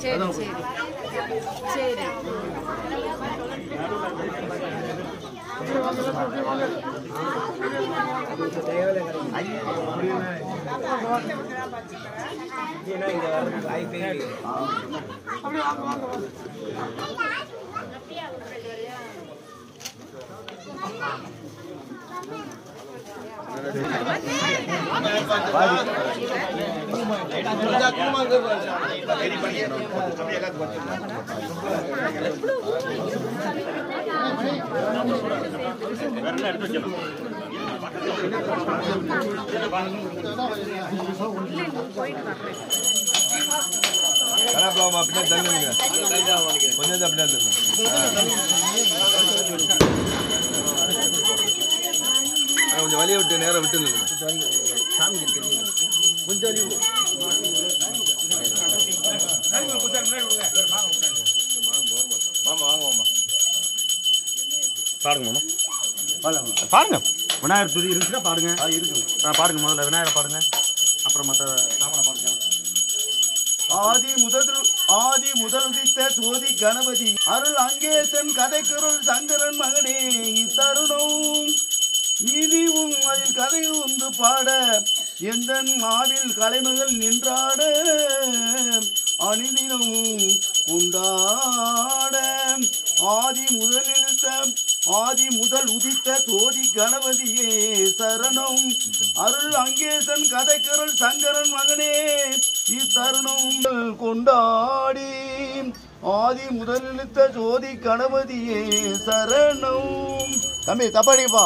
சரி சரி சரி கலாப்பழமா பின்னாடி தள்ளுங்க கொஞ்சம் தான் அப்படின்னா தள்ளுங்க வழியை விட்டு நேரம் விட்டு நில்லுங்க. பாருங்க மாமா. பாருங்க விநாயகர் துதி இருக்குன்னா பாடுங்க. இருக்கு பாடுங்க முதல்ல. விநாயகர் பாடுங்க. அப்புறம் மற்ற ராமனை பாடுங்க. ஆதி முதல் ஆதி முதல் உதித்த சோதி கணபதி. அருள் அங்கேசன் கதைக்கருள் சங்கரன் மகனே தருணம் நீதியும் அதில் கதை உந்து பாட எந்த மாவில் கலைமகள் நின்றாட அணிதினமும் கொண்டாட. ஆதி முதலில் ஆதி முதல் உதித்த சோதி கணபதியே சரணம். அருள் அங்கேசன் கதைக்கருள் சங்கரன் மகனே இத்தருணம் கொண்டாடி. ஆதி முதலிழுத்த ஜோதி கணபதியே சரணம். தம்பி தப்பாடிப்பா